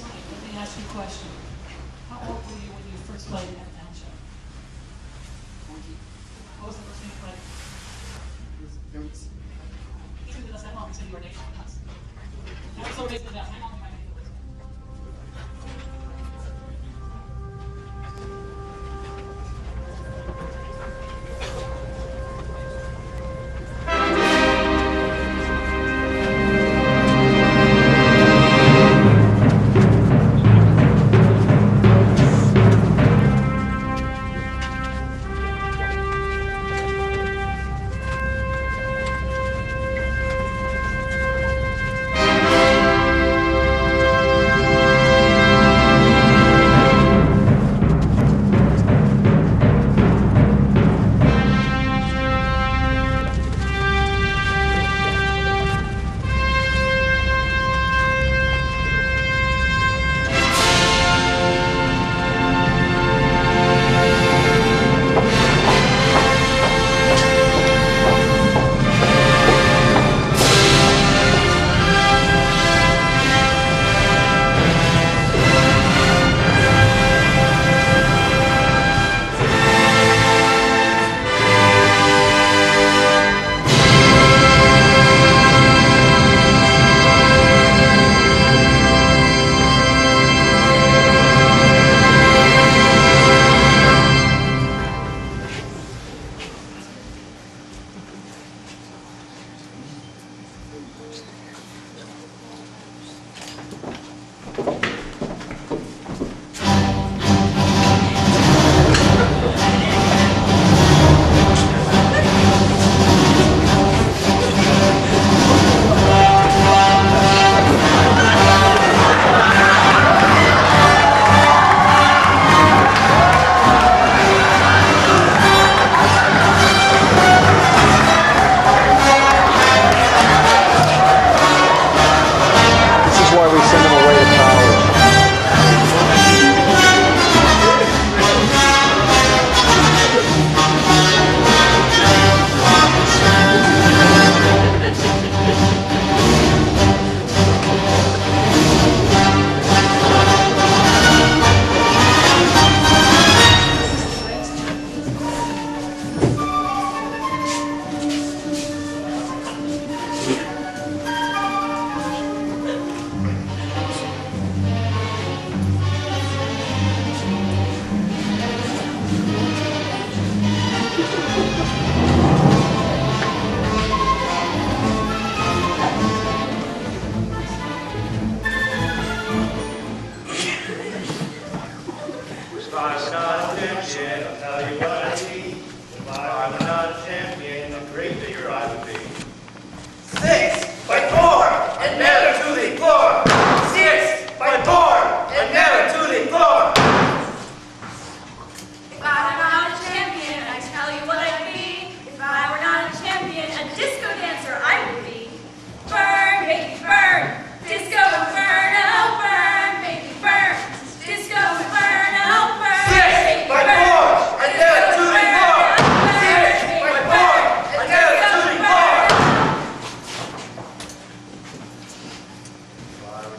Let me ask you a question. How old were you when you first played in that township? Forty. What was the first thing you played? Even though that's how long, so you were dating us. That's so amazing that.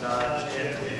Dodge,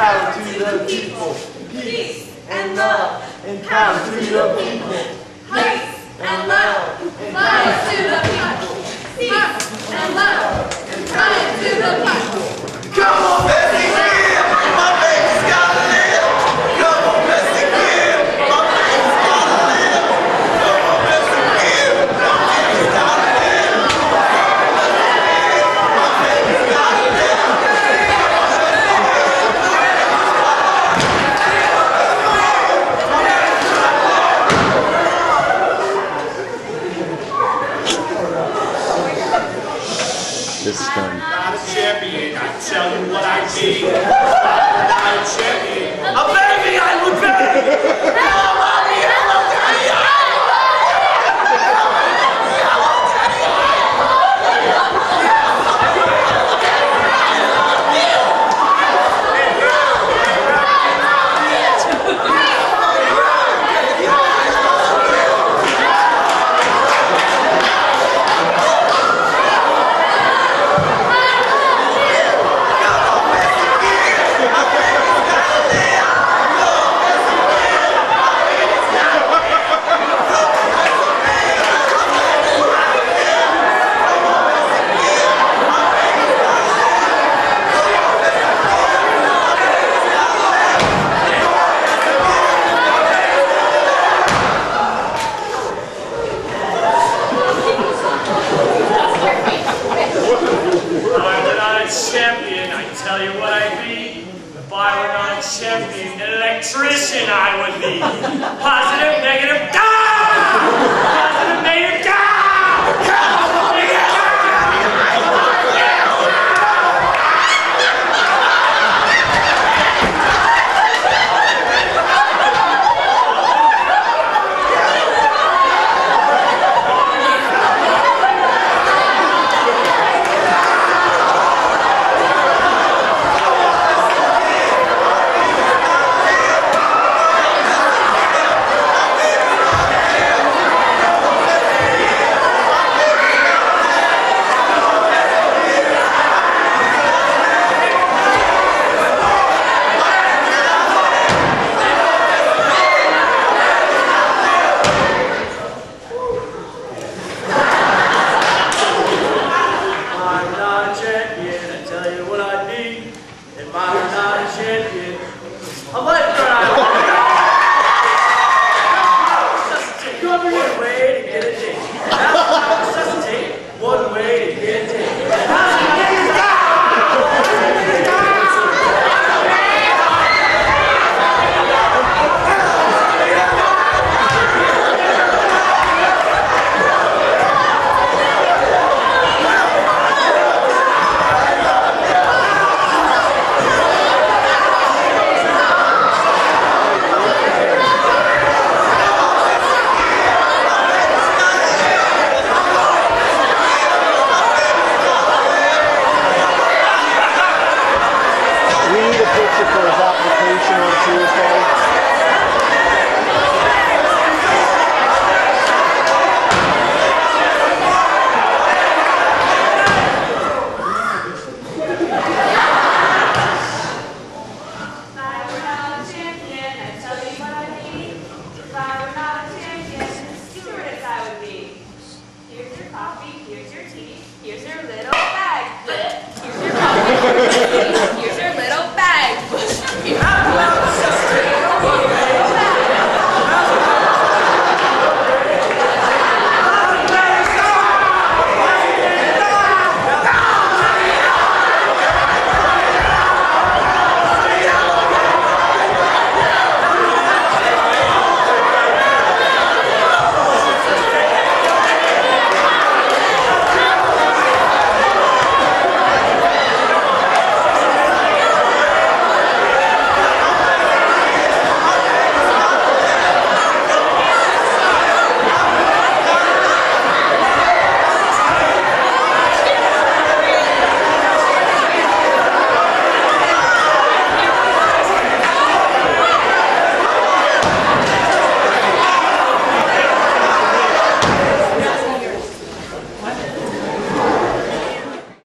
power to the people. Peace and love and power to the people. Peace and love, love to the people. baby. I'm I would beg.